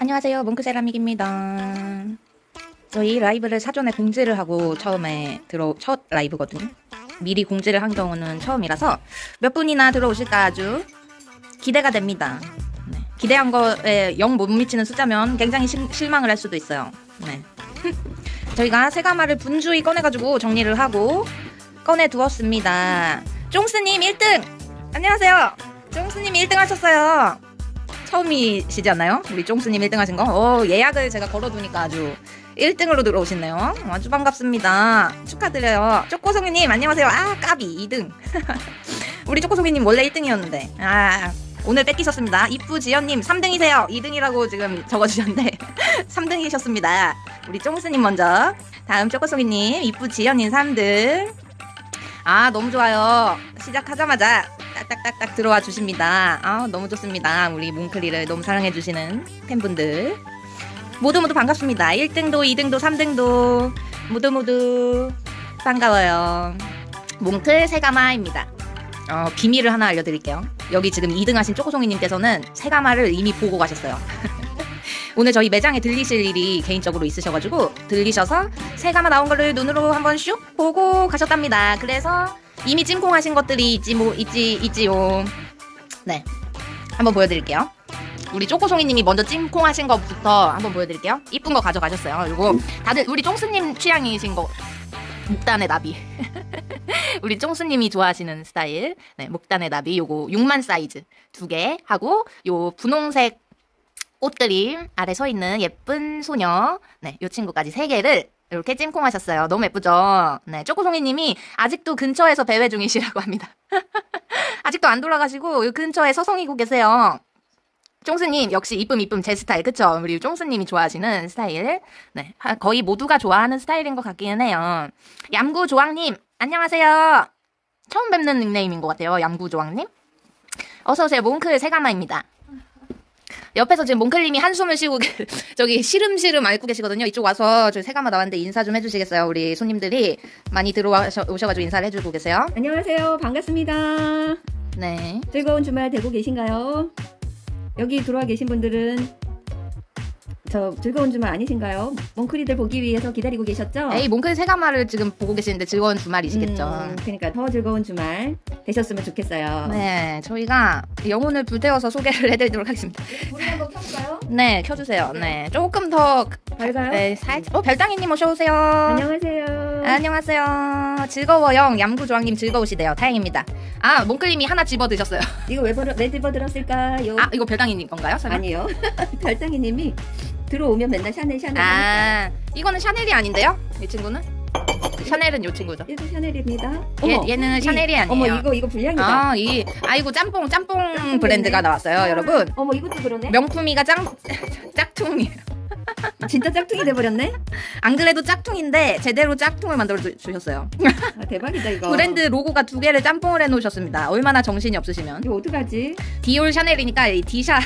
안녕하세요. 뭉크세라믹입니다. 저희 라이브를 사전에 공지를 하고 처음에 들어 첫 라이브거든요. 미리 공지를 한 경우는 처음이라서 몇 분이나 들어오실까 아주 기대가 됩니다. 네. 기대한 거에 영 못 미치는 숫자면 굉장히 실, 실망을 할 수도 있어요. 네. 저희가 세가마를 분주히 꺼내가지고 정리를 하고 꺼내두었습니다. 쫑스님 1등! 안녕하세요! 쫑스님 1등 하셨어요. 처음이시지 않나요? 우리 쫑스님 1등 하신 거? 오, 예약을 제가 걸어두니까 아주 1등으로 들어오시네요. 아주 반갑습니다. 축하드려요. 쪼꼬송이님, 안녕하세요. 아, 까비, 2등. 우리 쪼꼬송이님 원래 1등이었는데. 아, 오늘 뺏기셨습니다. 이쁘지연님, 3등이세요. 2등이라고 지금 적어주셨는데. 3등이셨습니다. 우리 쫑스님 먼저. 다음 쪼꼬송이님, 이쁘지연님 3등. 아, 너무 좋아요. 시작하자마자 딱딱딱딱 들어와 주십니다. 아, 너무 좋습니다. 우리 몽클리를 너무 사랑해 주시는 팬분들. 모두 모두 반갑습니다. 1등도, 2등도, 3등도 모두 모두 반가워요. 몽클 세가마입니다. 어, 비밀을 하나 알려드릴게요. 여기 지금 2등 하신 쪼꼬송이님께서는 세가마를 이미 보고 가셨어요. 오늘 저희 매장에 들리실 일이 개인적으로 있으셔가지고 들리셔서 세가마 나온 거를 눈으로 한번 슉 보고 가셨답니다. 그래서 이미 찜콩하신 것들이 있지 뭐 있지 있지요. 네, 한번 보여드릴게요. 우리 쪼꼬송이님이 먼저 찜콩하신 거부터 한번 보여드릴게요. 이쁜 거 가져가셨어요. 그리고 다들 우리 쫑스님 취향이신 거 목단의 나비. 우리 쫑스님이 좋아하시는 스타일. 네, 목단의 나비 요거 6만 사이즈 두 개 하고 요 분홍색 꽃들이 아래 서 있는 예쁜 소녀. 네, 요 친구까지 세 개를 이렇게 찜콩하셨어요. 너무 예쁘죠? 네, 쪼꼬송이님이 아직도 근처에서 배회 중이시라고 합니다. 아직도 안 돌아가시고 요 근처에 서성이고 계세요. 쫑스님 역시 이쁨 이쁨 제 스타일 그쵸? 우리 쫑스님이 좋아하시는 스타일 네 거의 모두가 좋아하는 스타일인 것 같기는 해요 얌구 조왕님 안녕하세요 처음 뵙는 닉네임인 것 같아요 얌구 조왕님 어서 오세요 몽클 세가마입니다 옆에서 지금 몽클님이 한숨을 쉬고 저기 시름시름 앓고 계시거든요 이쪽 와서 저 세가마 나왔는데 인사 좀 해주시겠어요 우리 손님들이 많이 들어오셔가지고 인사를 해주고 계세요 안녕하세요. 반갑습니다. 네 즐거운 주말 되고 계신가요? 여기 들어와 계신 분들은 저 즐거운 주말 아니신가요? 몽크리들 보기 위해서 기다리고 계셨죠? 에이 몽클 세가마를 지금 보고 계시는데 즐거운 주말이시겠죠 음, 그러니까 더 즐거운 주말 되셨으면 좋겠어요. 네, 저희가 영혼을 불태워서 소개를 해드리도록 하겠습니다. 불 한번 켜볼까요? 네, 켜주세요. 네, 조금 더 밝아요? 네, 살짝. 어, 별당이님 어서 오세요. 안녕하세요. 안녕하세요. 즐거워요. 얌구조왕님 즐거우시대요. 다행입니다. 아, 몽클님이 하나 집어 드셨어요. 이거 왜, 벌어, 왜 집어 들었을까요? 아, 이거 별당이님 건가요? 설마? 아니요. 별당이님이 들어오면 맨날 샤넬 샤넬. 아, 이거는 샤넬이 아닌데요? 이 친구는? 샤넬은 이 친구죠. 얘도 샤넬입니다. 얘, 얘는 이- 샤넬이 아니에요. 어머 이거 이거 불량이다. 아, 이, 아이고, 짬뽕, 짬뽕 짬뽕 브랜드가 브랜드. 나왔어요, 아, 여러분. 어머 이것도 그러네. 명품이가 짱, 짝퉁이에요. 진짜 짝퉁이 돼버렸네. 안 그래도 짝퉁인데 제대로 짝퉁을 만들어 주- 주셨어요. 아, 대박이다 이거. 브랜드 로고가 두 개를 짬뽕을 해놓으셨습니다. 얼마나 정신이 없으시면 이거 어떡하지? 디올 샤넬이니까 이 디샤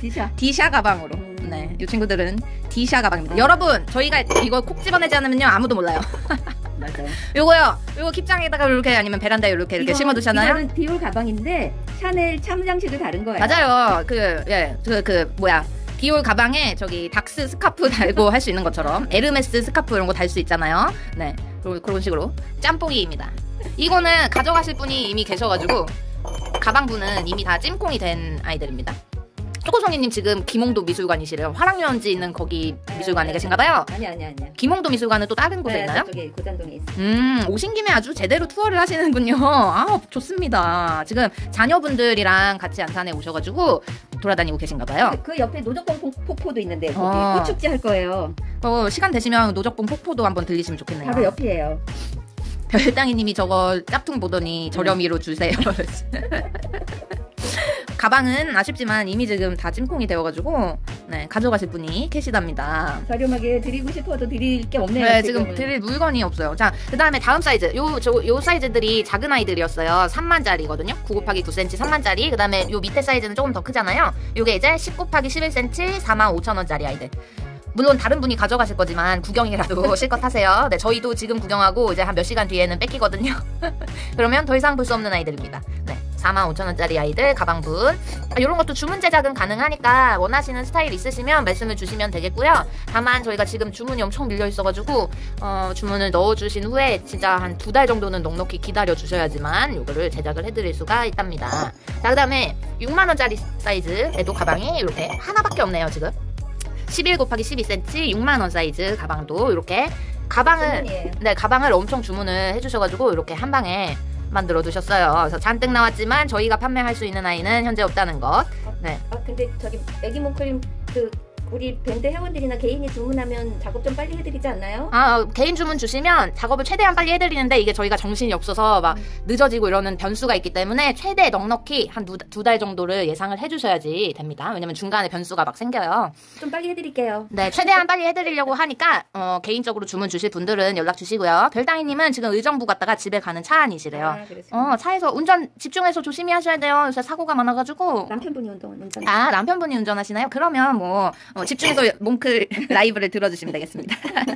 디샤. 디샤 가방으로. 음. 네, 이 친구들은 디샤 가방입니다. 여러분, 저희가 이거 콕 집어내지 않으면요 아무도 몰라요. 맞아요. 요거요, 요거 킵장에다가 이렇게 아니면 베란다에 이렇게 이렇게 이거- 심어두잖아요. 이거는 디올 가방인데 샤넬 참장식도 다른 거예요. 맞아요. 그, 예, 그, 그, 뭐야. 디올 가방에 저기 닥스 스카프 달고 할 수 있는 것처럼 에르메스 스카프 이런 거 달 수 있잖아요. 네. 그런, 그런 식으로 짬뽕이입니다. 이거는 가져가실 분이 이미 계셔가지고 가방부는 이미 다 찜콩이 된 아이들입니다. 초코송이님 지금 김홍도 미술관이시래요. 화랑연지 있는 거기 미술관에 계신가 봐요. 아니 아니 아니야. 김홍도 미술관은 또 다른 곳에 있나요? 저쪽에 고잔동에 있어. 음, 오신 김에 아주 제대로 투어를 하시는군요. 아, 좋습니다. 지금 자녀분들이랑 같이 안산에 오셔가지고 돌아다니고 계신가 봐요. 그 옆에 노적봉 폭- 폭포도 있는데 거기 어. 꽃축제 할 거예요. 어, 시간 되시면 노적봉 폭포도 한번 들리시면 좋겠네요. 바로 옆이에요. 별땅이님이 저거 짝퉁 보더니 저렴이로 주세요. 가방은 아쉽지만 이미 지금 다 찜콩이 되어가지고 네, 가져가실 분이 계시답니다. 저렴하게 드리고 싶어도 드릴 게 없네요. 네, 지금. 드릴 물건이 없어요. 자, 그 다음에 다음 사이즈. 요, 저, 요 사이즈들이 작은 아이들이었어요. 3만짜리거든요. 9 곱하기 9cm 3만짜리. 그 다음에 요 밑에 사이즈는 조금 더 크잖아요. 요게 이제 10 곱하기 11cm 4만 5천원짜리 아이들. 물론 다른 분이 가져가실 거지만 구경이라도 실컷 하세요. 네, 저희도 지금 구경하고 이제 한 몇 시간 뒤에는 뺏기거든요. 그러면 더 이상 볼 수 없는 아이들입니다. 네. 45,000원짜리 아이들 가방분 아, 이런 것도 주문 제작은 가능하니까 원하시는 스타일 있으시면 말씀을 주시면 되겠고요. 다만 저희가 지금 주문이 엄청 밀려 있어가지고 어, 주문을 넣어주신 후에 진짜 한 두 달 정도는 넉넉히 기다려 주셔야지만 이거를 제작을 해드릴 수가 있답니다. 자 그 다음에 6만 원짜리 사이즈에도 가방이 이렇게 하나밖에 없네요 지금. 11 곱하기 12cm 6만 원 사이즈 가방도 이렇게 가방을. 네 가방을 엄청 주문을 해주셔가지고 이렇게 한 방에 만들어 두셨어요. 그래서 잔뜩 나왔지만 저희가 판매할 수 있는 아이는 현재 없다는 것. 네. 아 근데 저기 애기 몽크림 그 우리 밴드 회원들이나 개인이 주문하면 작업 좀 빨리 해드리지 않나요? 아 어, 개인 주문 주시면 작업을 최대한 빨리 해드리는데 이게 저희가 정신이 없어서 막 늦어지고 이러는 변수가 있기 때문에 최대 넉넉히 한 두 달 정도를 예상을 해주셔야지 됩니다. 왜냐면 중간에 변수가 막 생겨요. 좀 빨리 해드릴게요. 네, 최대한 빨리 해드리려고 하니까 어, 개인적으로 주문 주실 분들은 연락 주시고요. 별당이님은 지금 의정부 갔다가 집에 가는 차 안이시래요. 아. 어, 차에서 운전 집중해서 조심히 하셔야 돼요. 요새 사고가 많아가지고. 남편분이 운동 운전. 아, 남편분이 운전하시나요? 그러면 뭐, 어, 집중해서 몽클 라이브를 들어주시면 되겠습니다.